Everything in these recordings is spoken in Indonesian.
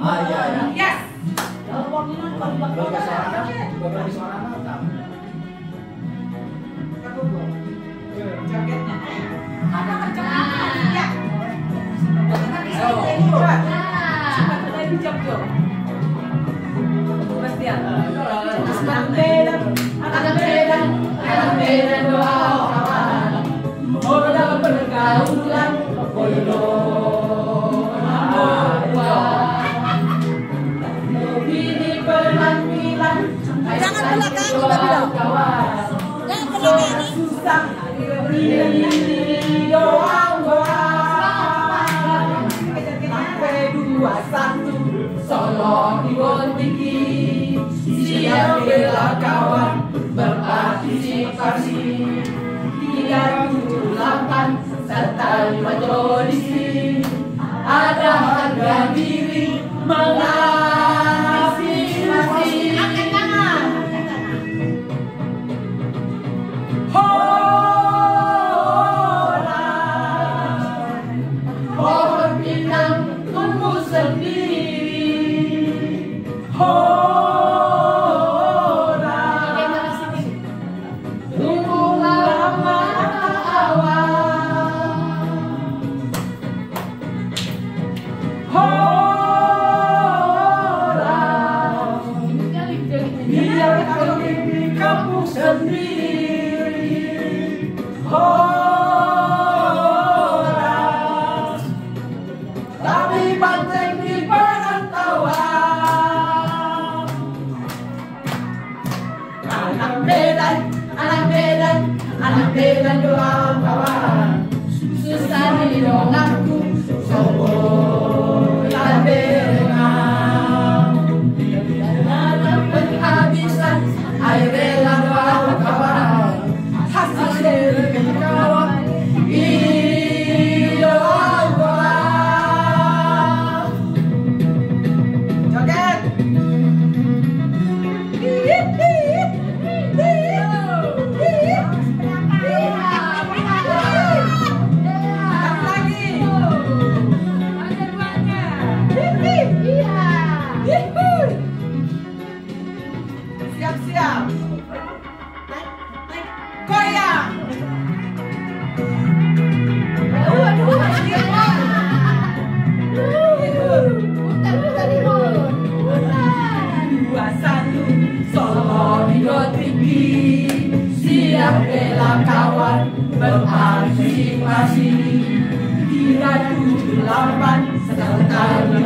Ah ya. Yes. Mantap. Jaketnya. Ada. Anak Medan, anak Medan, anak Medan Jangan belakang, kita bilang. Jangan belakang. susah ini doang doang sampai dua satu solo di Bontiki siap bela kawan Home. Alamedan, Alamedan, Alamedan doa kawan. Susah di dongak kawan berpartisipasi. Tidak tujuh lambat sekali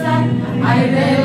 sun, I will.